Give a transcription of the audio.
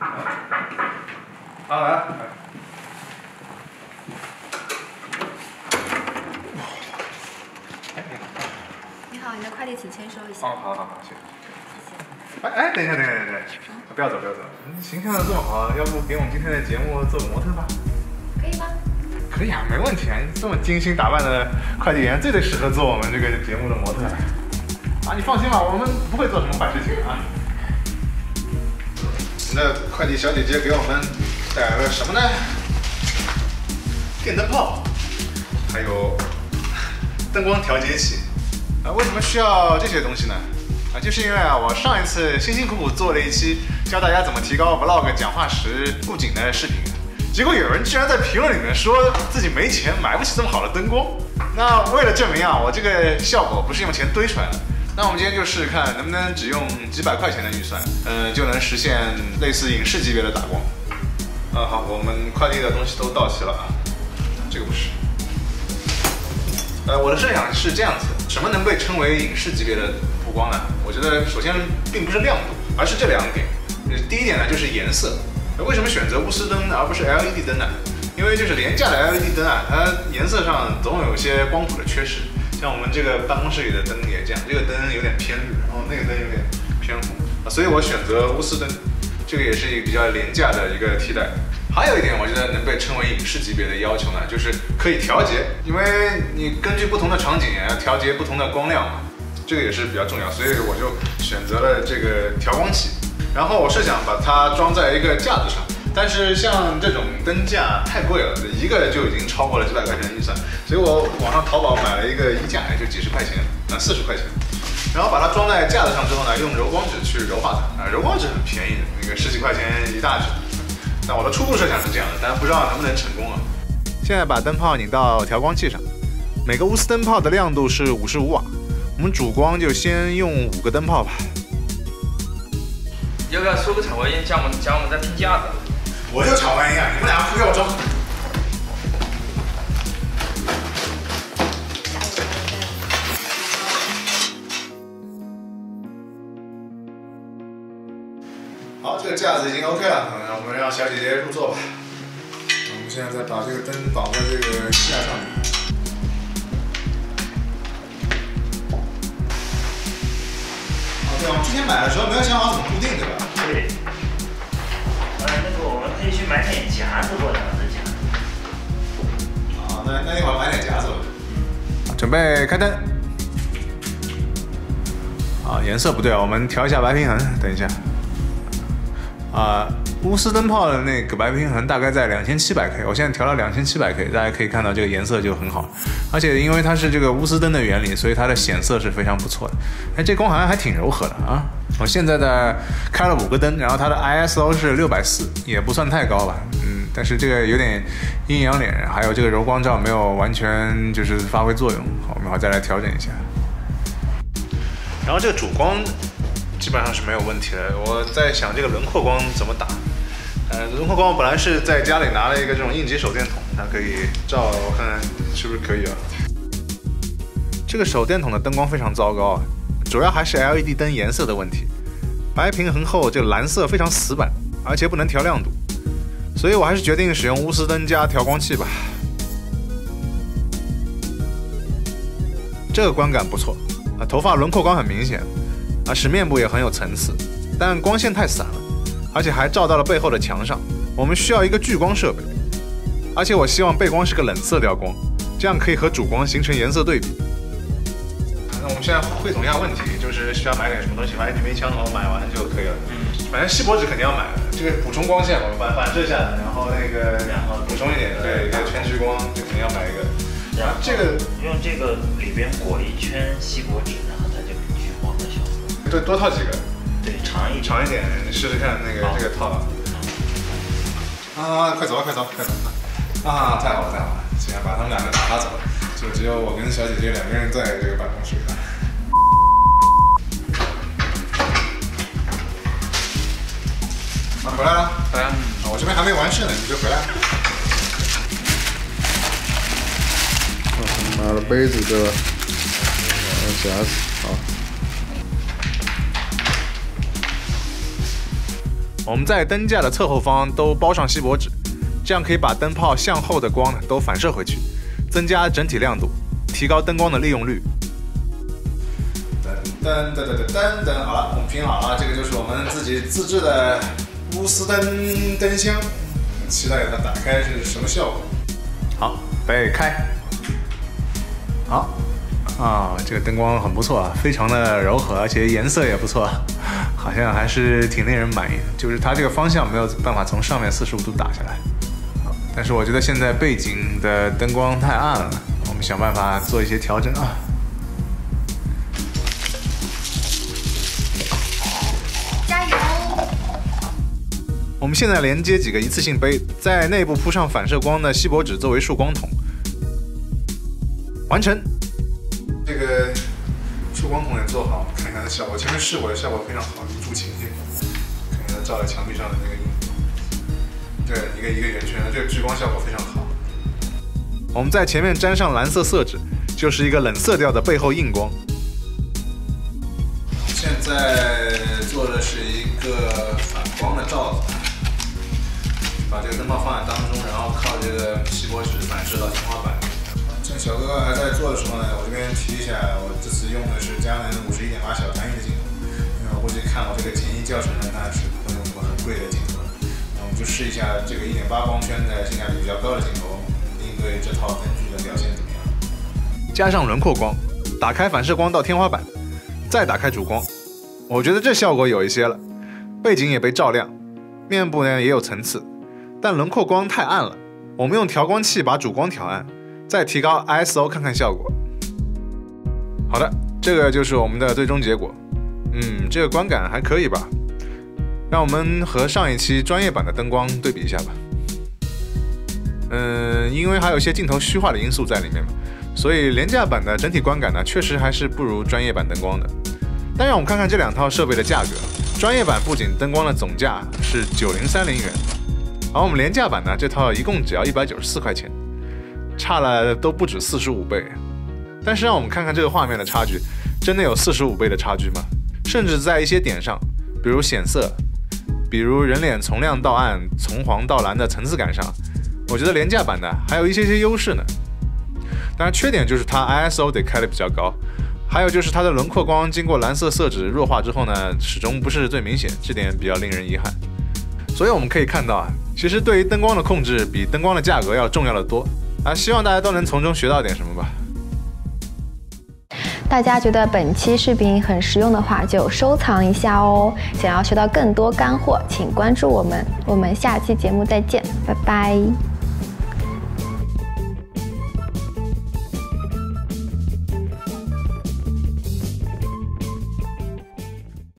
好来。你好，你的快递请签收一下。哦，好好好，谢谢。哎哎，等一下，等一下，等一下，不要走，不要走。形象的这么好，要不给我们今天的节目做个模特吧？可以吗？可以啊，没问题啊！这么精心打扮的快递员，最得适合做我们这个节目的模特。啊，你放心吧，我们不会做什么坏事情啊。我们的快递小姐姐给我们带来了什么呢？电灯泡，还有灯光调节器。啊，为什么需要这些东西呢？啊，就是因为啊，我上一次辛辛苦苦做了一期教大家怎么提高 vlog 讲话时布景的视频，结果有人居然在评论里面说自己没钱买不起这么好的灯光。那为了证明啊，我这个效果不是用钱堆出来的，那我们今天就试试看能不能只用几百块钱的预算，嗯、就能实现类似影视级别的打光。啊，好，我们快递的东西都到齐了啊，这个不是。呃，我的设想是这样子，什么能被称为影视级别的曝光呢？我觉得首先并不是亮度，而是这两点。呃第一点呢就是颜色。为什么选择钨丝灯而不是 LED 灯呢？因为就是廉价的 LED 灯啊，它颜色上总有一些光谱的缺失。像我们这个办公室里的灯也这样，这个灯有点偏绿，然后那个灯有点偏红啊，所以我选择钨丝灯，这个也是一个比较廉价的一个替代。还有一点，我觉得能被称为影视级别的要求呢，就是可以调节，因为你根据不同的场景要调节不同的光亮嘛，这个也是比较重要，所以我就选择了这个调光器。然后我是想把它装在一个架子上，但是像这种灯架太贵了，一个就已经超过了几百块钱的预算，所以我网上淘宝买了一个衣架，也就几十块钱，啊四十块钱。然后把它装在架子上之后呢，用柔光纸去柔化它，啊柔光纸很便宜，那个十几块钱一大纸。那我的初步设想是这样的，但不知道能不能成功啊。现在把灯泡拧到调光器上，每个钨丝灯泡的亮度是五十五瓦，我们主光就先用五个灯泡吧。要不要说个场外音，讲我们讲我们在拼架子？我就场外音啊，你们俩不给我装。好，这个架子已经 OK 了，那我们让小姐姐入座吧。我们现在再把这个灯绑在这个架上面。哦，对，我们之前买的时候没有想好怎么固定，对吧？对。可以去买点夹子过来把它夹。啊，那那一会儿买点夹子吧。准备开灯。啊，颜色不对啊，我们调一下白平衡。等一下。啊，钨丝灯泡的那个白平衡大概在两千七百 K，我现在调到两千七百 K，大家可以看到这个颜色就很好，而且因为它是这个钨丝灯的原理，所以它的显色是非常不错的。哎，这光好像还挺柔和的啊！我现在的开了五个灯，然后它的 ISO 是六百四，也不算太高吧，嗯，但是这个有点阴阳脸，还有这个柔光罩没有完全就是发挥作用，好，我们好再来调整一下。然后这个主光基本上是没有问题的。我在想这个轮廓光怎么打。呃，轮廓光我本来是在家里拿了一个这种应急手电筒，它可以照，我看看是不是可以啊？这个手电筒的灯光非常糟糕啊，主要还是 LED 灯颜色的问题。白平衡后，这个蓝色非常死板，而且不能调亮度，所以我还是决定使用钨丝灯加调光器吧。这个观感不错啊，头发轮廓光很明显啊，使面部也很有层次，但光线太散了，而且还照到了背后的墙上。我们需要一个聚光设备，而且我希望背光是个冷色调光，这样可以和主光形成颜色对比。那我们现在汇总一下问题，就是需要买点什么东西，反正你没枪，我买完就可以了。嗯。反正锡箔纸肯定要买的，这个补充光线，我们反反射下来，然后那个然后补充一点，对，一个全局光，就肯定要买一个。然后这个用这个里边裹一圈锡箔纸，效果。对，多套几个，对，长一点。长一点，你试试看那个这个套。啊，快走啊，快走，快走！啊，太好了，太好了！竟然把他们两个打发走了，就只有我跟小姐姐两个人在这个办公室里了。啊，回来了，回来了。啊，我这边还没完事呢，你就回来。买了杯子对吧？夹子，好。我们在灯架的侧后方都包上锡箔纸，这样可以把灯泡向后的光呢都反射回去，增加整体亮度，提高灯光的利用率。噔噔噔噔噔噔，好了，我们拼好了，这个就是我们自己自制的钨丝灯灯箱，期待它打开是什么效果。好，备开。好，啊，这个灯光很不错啊，非常的柔和，而且颜色也不错，好像还是挺令人满意的。就是它这个方向没有办法从上面四十五度打下来。好，但是我觉得现在背景的灯光太暗了，我们想办法做一些调整啊。加油！我们现在连接几个一次性杯，在内部铺上反射光的锡箔纸作为束光筒，完成。光筒也做好，看一下它效果。前面试过的，效果非常好，一柱擎天。看一下它照在墙壁上的那个印子，对，一个一个圆圈，这个聚光效果非常好。我们在前面粘上蓝色色纸，就是一个冷色调的背后硬光。现在做的是一个反光的罩子，把这个灯泡放在当中，然后靠这个锡箔纸反射到天花板。趁小哥哥还在做的时候呢，我这边提一下，我这次用的是佳能五十一点八小单一的镜头，因为我估计看我这个前一教程呢，那是不会用什么很贵的镜头。那我们就试一下这个一点八光圈的性价比比较高的镜头，应对这套灯具的表现怎么样？加上轮廓光，打开反射光到天花板，再打开主光，我觉得这效果有一些了，背景也被照亮，面部呢也有层次，但轮廓光太暗了，我们用调光器把主光调暗，再提高 ISO 看看效果。好的，这个就是我们的最终结果。嗯，这个观感还可以吧？让我们和上一期专业版的灯光对比一下吧。嗯，因为还有一些镜头虚化的因素在里面嘛，所以廉价版的整体观感呢，确实还是不如专业版灯光的。但让我们看看这两套设备的价格，专业版布景灯光的总价是九零三零元，而我们廉价版呢，这套一共只要一百九十四块钱，差了都不止四十五倍。但是让我们看看这个画面的差距，真的有四十五倍的差距吗？甚至在一些点上，比如显色，比如人脸从亮到暗、从黄到蓝的层次感上，我觉得廉价版的还有一些些优势呢。当然，缺点就是它 ISO 得开的比较高，还有就是它的轮廓光经过蓝色色纸弱化之后呢，始终不是最明显，这点比较令人遗憾。所以我们可以看到啊，其实对于灯光的控制比灯光的价格要重要的多啊。希望大家都能从中学到点什么吧。大家觉得本期视频很实用的话，就收藏一下哦。想要学到更多干货，请关注我们。我们下期节目再见，拜拜。